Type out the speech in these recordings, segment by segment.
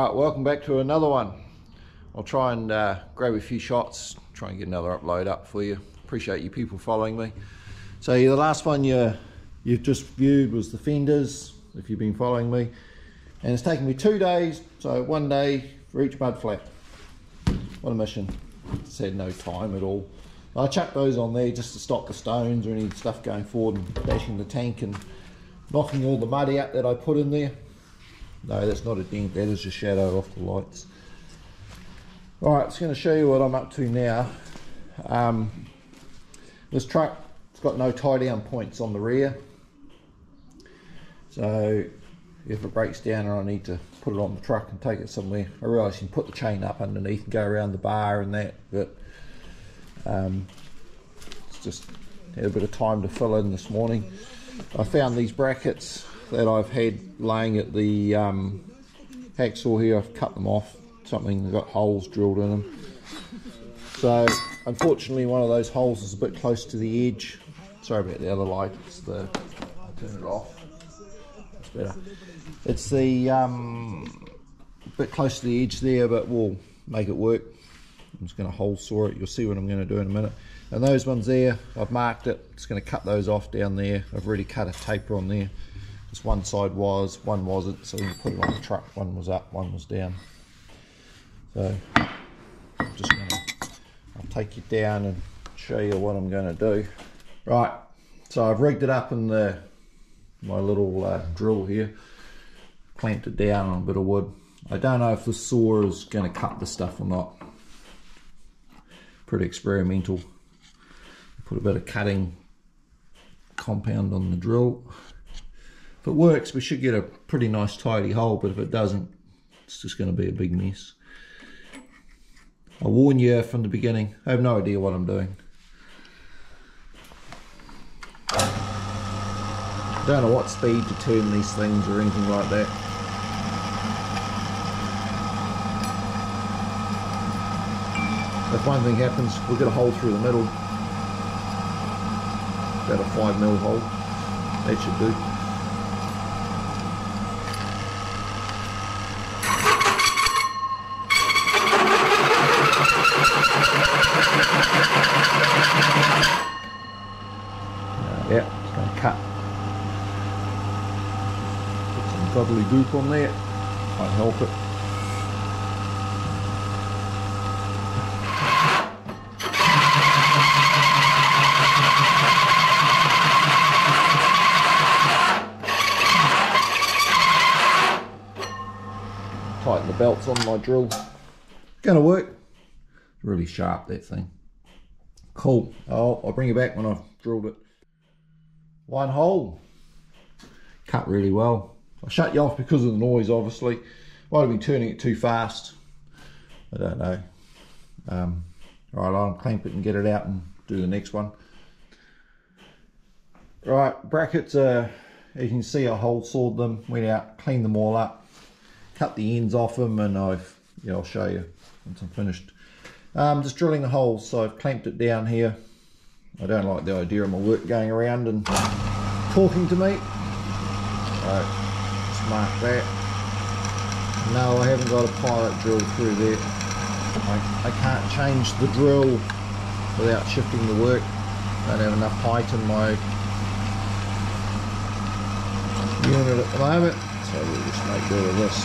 All right, welcome back to another one. I'll try and uh, grab a few shots, try and get another upload up for you. Appreciate you people following me. So the last one you, you've just viewed was the fenders, if you've been following me. And it's taken me two days, so one day for each mud flat. What a mission. Said no time at all. I chucked those on there just to stop the stones or any stuff going forward and bashing the tank and knocking all the mud out that I put in there. No, that's not a dent, that is just shadow off the lights. Alright, just going to show you what I'm up to now. Um, this truck, it's got no tie down points on the rear. So if it breaks down and I need to put it on the truck and take it somewhere, I realise you can put the chain up underneath and go around the bar and that, but um, it's just had a bit of time to fill in this morning. I found these brackets that I've had laying at the um, hacksaw here. I've cut them off. Something got holes drilled in them. So unfortunately, one of those holes is a bit close to the edge. Sorry about the other light. It's the I'll turn it off. It's better. It's the um, bit close to the edge there, but we'll make it work. I'm just going to hole saw it. You'll see what I'm going to do in a minute. And those ones there, I've marked it. Just going to cut those off down there. I've already cut a taper on there. Just one side was, one wasn't. So we put it on the truck. One was up, one was down. So I'm just to, I'll take you down and show you what I'm going to do. Right, so I've rigged it up in the my little uh, drill here. Clamped it down on a bit of wood. I don't know if the saw is going to cut the stuff or not pretty experimental. Put a bit of cutting compound on the drill. If it works, we should get a pretty nice tidy hole, but if it doesn't, it's just going to be a big mess. I warn you from the beginning, I have no idea what I'm doing. Don't know what speed to turn these things or anything like that. If one thing happens, we'll get a hole through the middle. About a 5 mil hole. That should do. Uh, yeah, it's going to cut. Godly goop on there. Can't help it. tighten the belts on my drill. Gonna work. Really sharp that thing. Cool. I'll, I'll bring it back when I've drilled it. One hole. Cut really well. I shut you off because of the noise obviously. Might have been turning it too fast. I don't know. Um, right, I'll clamp it and get it out and do the next one. Right, brackets, uh, you can see I hole sawed them, went out, cleaned them all up cut the ends off them and I've, yeah, I'll show you once I'm finished. Um, just drilling the holes, so I've clamped it down here. I don't like the idea of my work going around and talking to me. So, mark that. No, I haven't got a pilot drill through there. I, I can't change the drill without shifting the work. I Don't have enough height in my unit at the moment, so we'll just make do with this.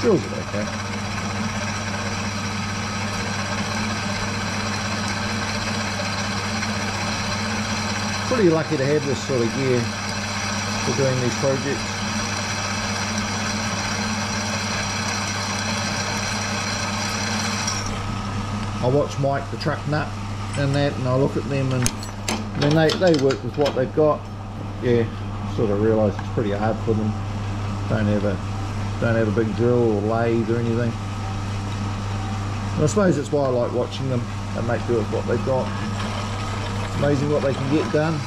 Drills it okay. Pretty lucky to have this sort of gear for doing these projects. I watch Mike the truck nut and that and I look at them and mean they, they work with what they've got. Yeah, sort of realise it's pretty hard for them. Don't have a don't have a big drill or lathe or anything. And I suppose that's why I like watching them. They make do with what they've got. It's amazing what they can get done.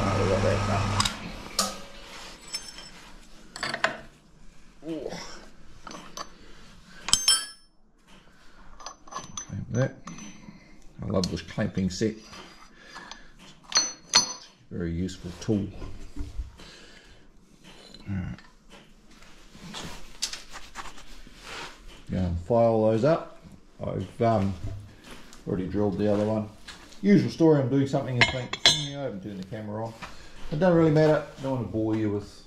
Oh, we got that done. Ooh. Like that. I love this clamping set. Very useful tool. Alright. Go file those up. I've um, already drilled the other one. Usual story, I'm doing something and think, yeah, I haven't turned the camera on. It doesn't really matter, don't want to bore you with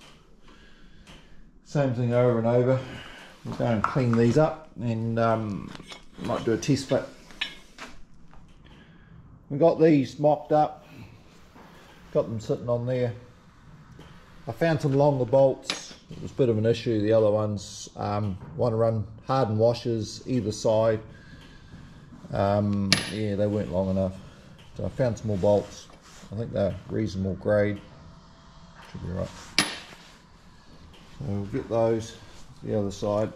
same thing over and over. We'll go and clean these up and um, might do a test fit. We got these mocked up, got them sitting on there. I found some longer bolts. It was a bit of an issue. The other ones um, want to run hardened washers either side. Um, yeah, they weren't long enough. So I found some more bolts. I think they're reasonable grade. Should be right. So we'll get those the other side.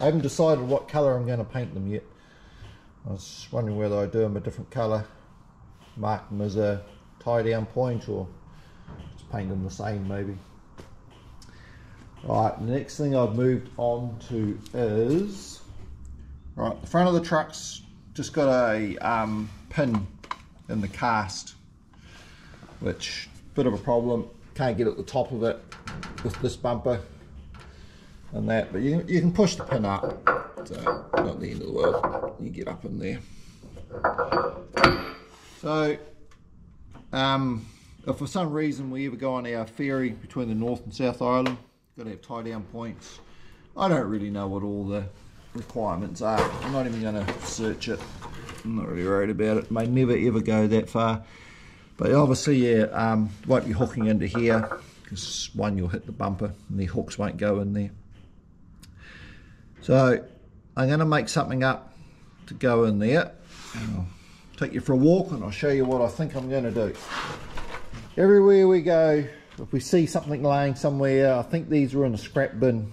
I haven't decided what colour I'm going to paint them yet. I was wondering whether I'd do them a different colour, mark them as a tie down point or just paint them the same maybe. Right, the next thing I've moved on to is, right, the front of the truck's just got a um, pin in the cast, which bit of a problem. Can't get at the top of it with this bumper and that, but you, you can push the pin up. So not the end of the world. You get up in there. So, um, if for some reason we ever go on our ferry between the North and South Island, got to have tie down points. I don't really know what all the requirements are. I'm not even going to search it. I'm not really worried about it. May never ever go that far. But obviously, yeah, um, won't be hooking into here because one, you'll hit the bumper and the hooks won't go in there. So I'm going to make something up to go in there. I'll take you for a walk and I'll show you what I think I'm going to do. Everywhere we go, if we see something laying somewhere, I think these were in a scrap bin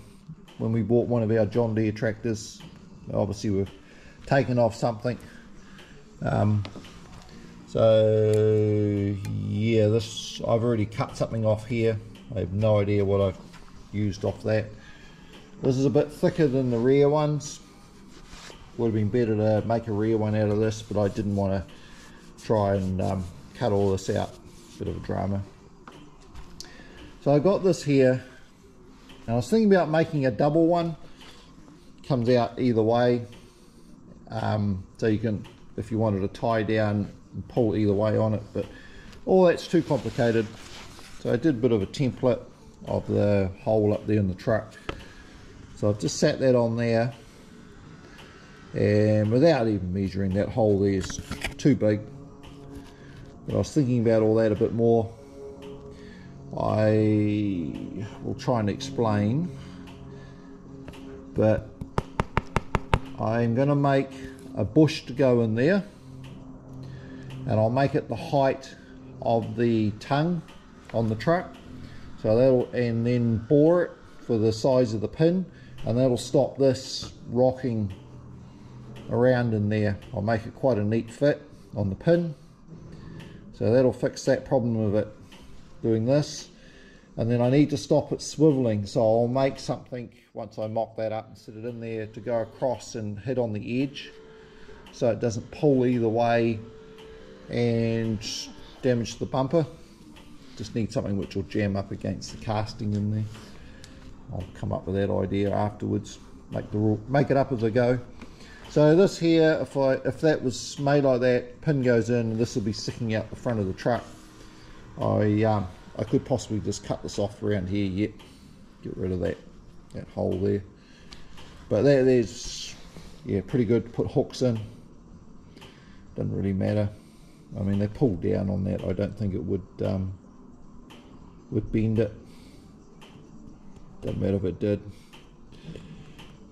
when we bought one of our John Deere tractors. Obviously we've taken off something. Um, so yeah, this I've already cut something off here. I have no idea what I've used off that. This is a bit thicker than the rear ones. Would have been better to make a rear one out of this, but I didn't want to try and um, cut all this out. Bit of a drama. So I got this here. And I was thinking about making a double one. Comes out either way. Um, so you can, if you wanted to tie down and pull either way on it, but all that's too complicated. So I did a bit of a template of the hole up there in the truck. So I've just sat that on there and without even measuring that hole there is too big. But I was thinking about all that a bit more. I will try and explain but I'm going to make a bush to go in there and I'll make it the height of the tongue on the truck so that'll and then bore it for the size of the pin and that'll stop this rocking around in there. I'll make it quite a neat fit on the pin. So that'll fix that problem of it doing this. And then I need to stop it swiveling. So I'll make something, once I mock that up and sit it in there, to go across and hit on the edge. So it doesn't pull either way and damage the bumper. Just need something which will jam up against the casting in there. I'll come up with that idea afterwards. Make the make it up as I go. So this here, if I if that was made like that, pin goes in, and this will be sticking out the front of the truck. I um, I could possibly just cut this off around here yet, get rid of that that hole there. But there, there's yeah, pretty good to put hooks in. Doesn't really matter. I mean, they pull down on that. I don't think it would um, would bend it. Doesn't matter if it did.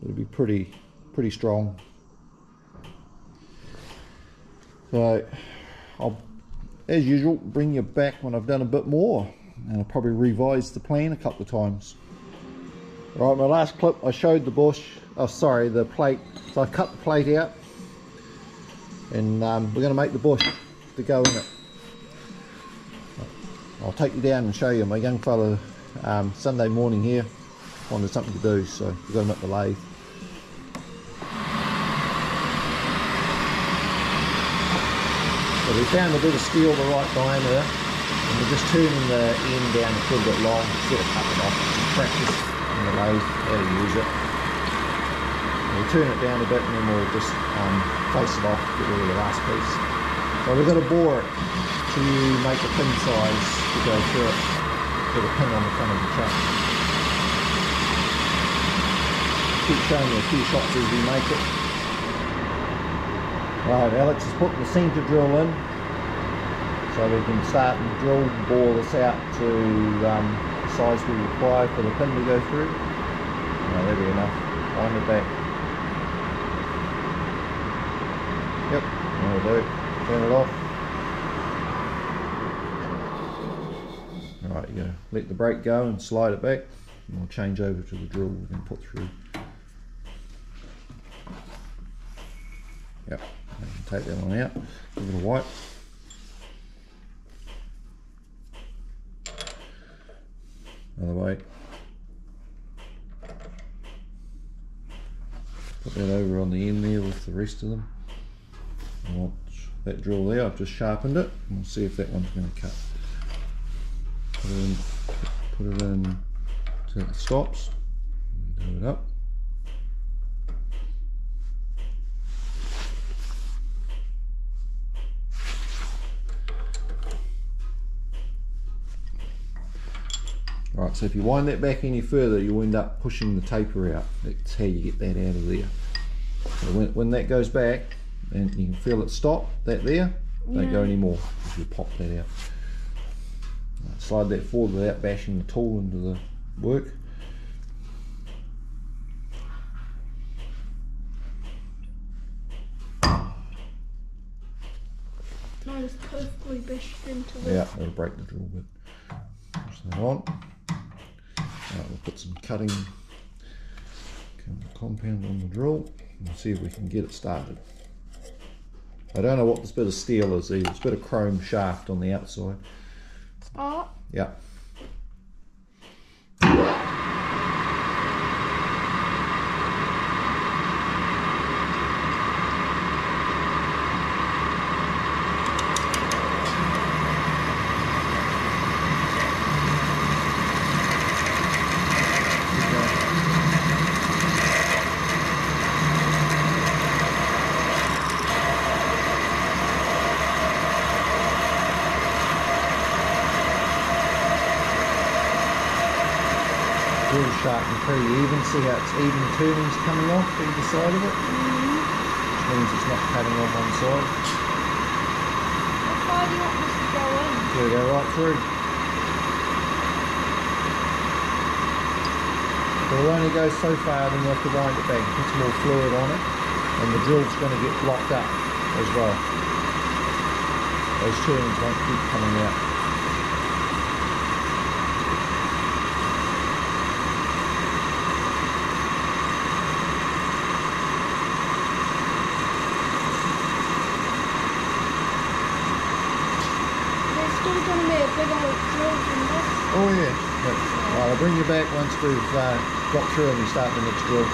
It'd be pretty, pretty strong. So I'll, as usual, bring you back when I've done a bit more. And I'll probably revise the plan a couple of times. All right, my last clip, I showed the bush. Oh, sorry, the plate. So I've cut the plate out. And um, we're going to make the bush to go in it. I'll take you down and show you my young fella um, Sunday morning here wanted something to do so we've got him at the lathe we found a bit of steel the right diameter and we're just turning the end down a little bit long instead of cut it off. Practice in the lathe how to use it. We'll turn it down a bit and then we'll just um, face it off, get rid of the last piece. So we're going to bore it to make a pin size to go through it with a pin on the front of the truck. Keep showing you a few shots as we make it. Right, Alex is putting the centre drill in so we can start and drill bore this out to um, the size we require for the pin to go through. No, that'll be enough. Wind it back. Yep, that'll do. Turn it off. Alright, you gotta let the brake go and slide it back. And we'll change over to the drill we can put through. Yep, take that one out, give it a wipe. Other way. Put that over on the end there with the rest of them. I want that drill there, I've just sharpened it. We'll see if that one's going to cut. Put it in, put it in it stops. Do it up. Right, so if you wind that back any further, you'll end up pushing the taper out. That's how you get that out of there. So when, when that goes back, and you can feel it stop, that there, don't go Yeah. anymore. You pop that out. Slide that forward without bashing the tool into the work. Perfectly bashed into it. Yeah, it'll break the drill bit. Push that on. Put some cutting compound on the drill and see if we can get it started. I don't know what this bit of steel is either. It's a bit of chrome shaft on the outside. Oh, Yeah. Drill sharp and pretty even. See how it's even turnings coming off either side of it? Which means it's not cutting on one side. how far do you want this to go in? We'll go right through. It'll only go so far, then you have to wind it back. It puts more fluid on it, and the drill's going to get blocked up as well. Those turnings won't keep coming out. Oh yeah. Right, I'll bring you back once we've uh, got through and we start the next drill.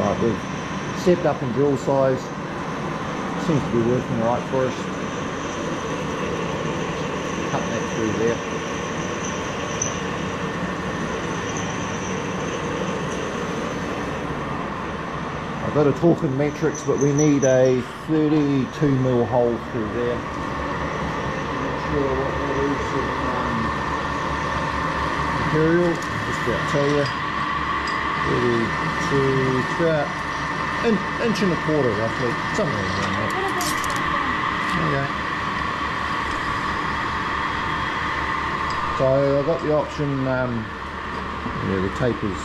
Alright, we've stepped up in drill size. Seems to be working right for us. Cut that through there. Got a talking metrics, but we need a 32 mil hole through there not sure what that is um, material. Just about tell you. Thirty two, it's about an inch and a quarter roughly, somewhere around that. What about stuff Okay. So I've got the option. Um, yeah, the taper's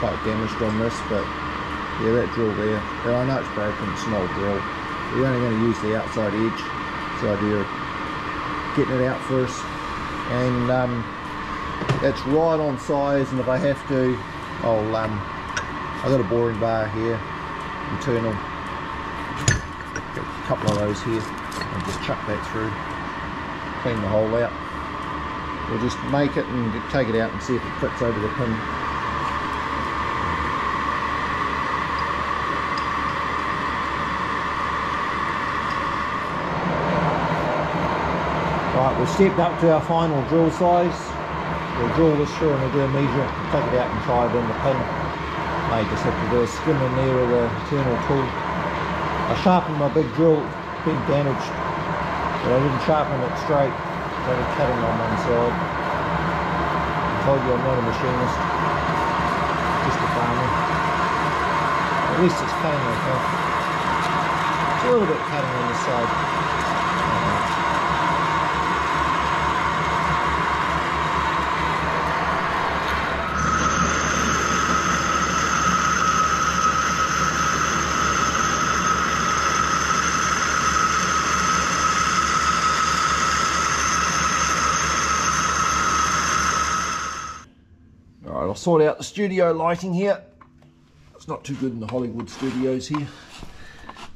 quite damaged on this, but yeah, that drill there. I know it's broken. It's an old drill. We're only going to use the outside edge. It's the idea of getting it out first, and um, that's right on size. And if I have to, I'll um, I got a boring bar here, internal. A couple of those here, and just chuck that through. Clean the hole out. We'll just make it and take it out and see if it fits over the pin. Right, we've stepped up to our final drill size. We'll drill this through and we'll do a measure, take it out and try it in the pin. May just have to do a skim in there with a internal tool. I sharpened my big drill, it's been damaged, but I didn't sharpen it straight. It's only cutting on one side. I told you I'm not a machinist, just a farmer. At least it's cutting okay. It's a little bit cutting on the side. I'll sort out the studio lighting here. It's not too good in the Hollywood studios here.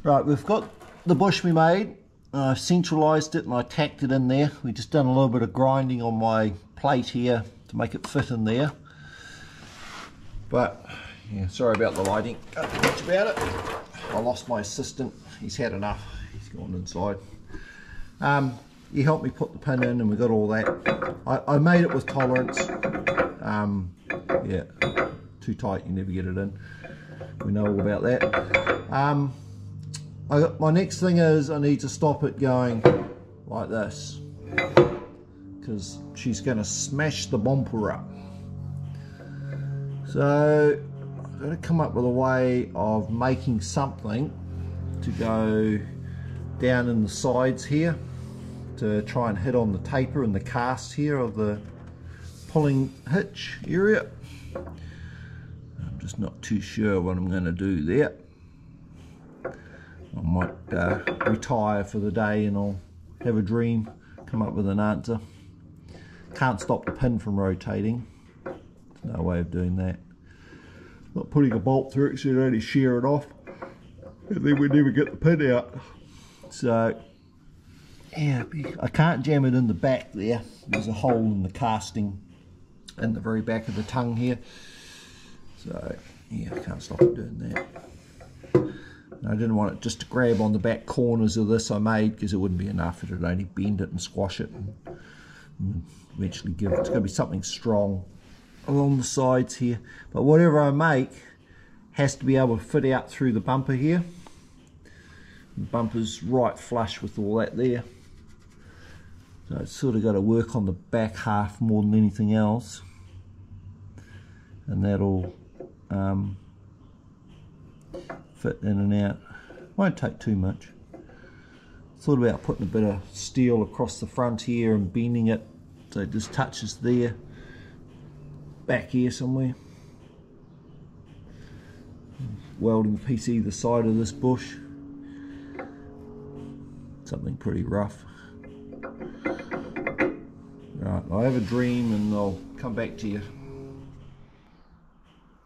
Right, we've got the bush we made. I've centralised it and I tacked it in there. We just done a little bit of grinding on my plate here to make it fit in there. But, yeah, sorry about the lighting. Can't do much about it. I lost my assistant. He's had enough. He's gone inside. Um, he helped me put the pin in and we got all that. I, I made it with tolerance. Um, yeah, too tight, you never get it in. We know all about that. Um, I, my next thing is I need to stop it going like this because she's going to smash the bumper up. So I've got to come up with a way of making something to go down in the sides here to try and hit on the taper and the cast here of the pulling hitch area. I'm just not too sure what I'm going to do there. I might uh, retire for the day and I'll have a dream, come up with an answer. Can't stop the pin from rotating. There's no way of doing that. Not putting a bolt through it, so you only shear it off. And then we never get the pin out. So, yeah, I can't jam it in the back there. There's a hole in the casting in the very back of the tongue here. So, yeah, I can't stop it doing that. I didn't want it just to grab on the back corners of this I made because it wouldn't be enough. It would only bend it and squash it and, and eventually give it. It's going to be something strong along the sides here. But whatever I make has to be able to fit out through the bumper here. The bumper's right flush with all that there. So it's sort of got to work on the back half more than anything else. And that'll um, fit in and out. Won't take too much. Thought about putting a bit of steel across the front here and bending it so it just touches there. Back here somewhere. Welding a piece either side of this bush. Something pretty rough. Right, I have a dream and I'll come back to you.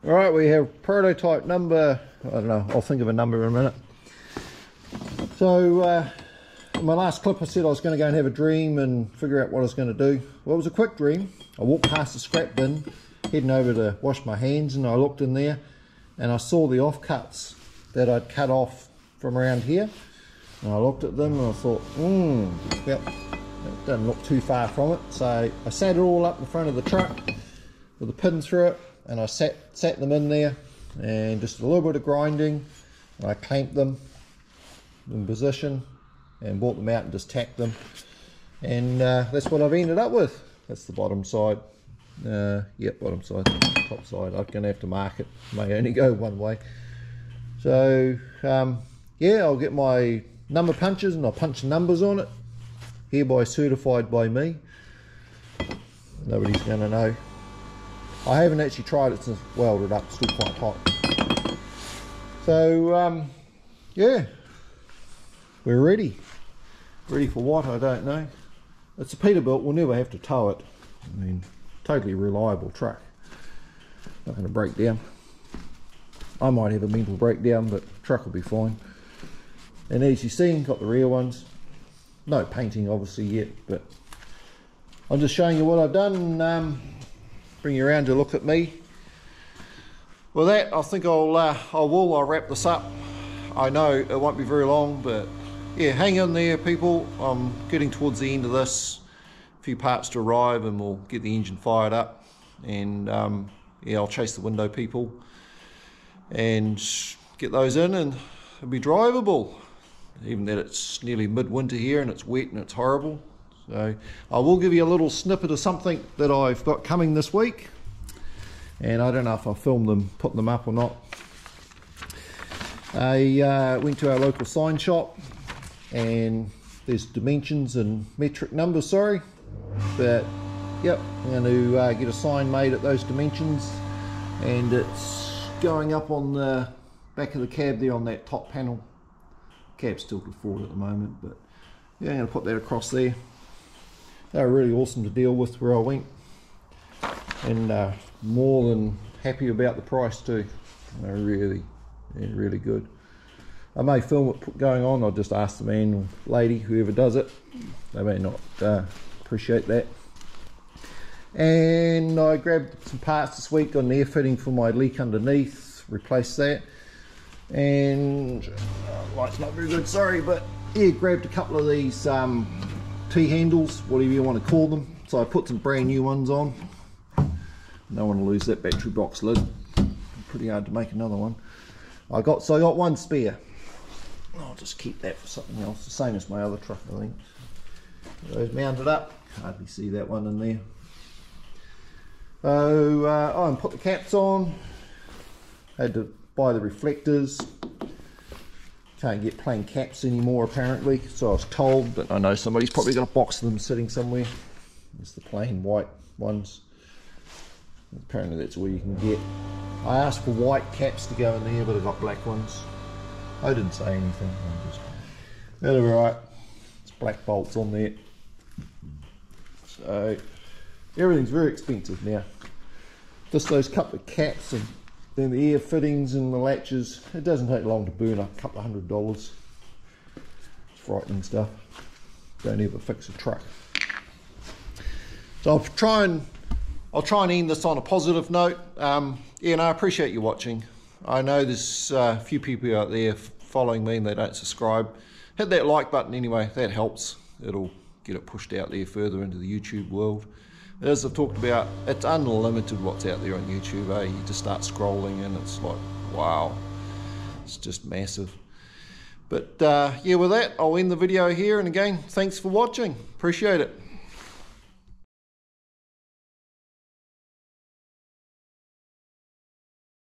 Alright, we have prototype number, I don't know, I'll think of a number in a minute. So, uh, in my last clip I said I was going to go and have a dream and figure out what I was going to do. Well, it was a quick dream. I walked past the scrap bin, heading over to wash my hands, and I looked in there and I saw the offcuts that I'd cut off from around here. And I looked at them and I thought, hmm, yep, it doesn't look too far from it. So I sat it all up in front of the truck with a pin through it and I sat, sat them in there and just a little bit of grinding. And I clamped them in position and brought them out and just tacked them. And uh, that's what I've ended up with. That's the bottom side. Uh, yep, bottom side, top side. I'm to have to mark it. May only go one way. So, um, yeah, I'll get my number punches and I'll punch numbers on it. Hereby certified by me. Nobody's going to know. I haven't actually tried it since welded up, still quite hot. So, um, yeah, we're ready. Ready for what, I don't know. It's a Peterbilt, we'll never have to tow it. I mean, totally reliable truck. Not going to break down. I might have a mental breakdown, but truck will be fine. And as you've seen, got the rear ones. No painting obviously yet, but I'm just showing you what I've done. Um, bring you around to look at me. With that, I think I'll, uh, I will, I'll wrap this up. I know it won't be very long, but yeah, hang in there people. I'm getting towards the end of this. A few parts to arrive and we'll get the engine fired up and um, yeah I'll chase the window people and get those in and it'll be drivable even that it's nearly midwinter here and it's wet and it's horrible. So I will give you a little snippet of something that I've got coming this week and I don't know if I'll film them put them up or not. I uh, went to our local sign shop and there's dimensions and metric numbers sorry but yep I'm going to uh, get a sign made at those dimensions and it's going up on the back of the cab there on that top panel cab's tilted forward at the moment but yeah I'm going to put that across there they were really awesome to deal with where I went and uh, more than happy about the price too they're really yeah, really good I may film it going on. I'll just ask the man or lady, whoever does it. They may not uh, appreciate that. And I grabbed some parts this week on the air fitting for my leak underneath, replaced that. And uh, light's not very good, sorry, but yeah, grabbed a couple of these um, T-handles, whatever you want to call them. So I put some brand new ones on. Don't want to lose that battery box lid. Pretty hard to make another one. I got so I got one spare. I'll just keep that for something else, the same as my other truck I think. Those mounted up, hardly see that one in there. So, uh, oh, and put the caps on. Had to buy the reflectors. Can't get plain caps anymore apparently, so I was told, but I know somebody's probably got a box of them sitting somewhere. It's the plain white ones. Apparently that's where you can get. I asked for white caps to go in there, but I got black ones. I didn't say anything. I'm just, they're right. It's black bolts on there. So everything's very expensive now. Just those couple of caps and then the air fittings and the latches. It doesn't take long to burn a couple of hundred dollars. It's frightening stuff. Don't ever fix a truck. So I'll try and I'll try and end this on a positive note. Um, and I appreciate you watching. I know there's uh, a few people out there following me and they don't subscribe. Hit that like button anyway, that helps. It'll get it pushed out there further into the YouTube world. As I've talked about, it's unlimited what's out there on YouTube. Eh? You just start scrolling and it's like, wow, it's just massive. But uh, yeah, with that, I'll end the video here. And again, thanks for watching. Appreciate it.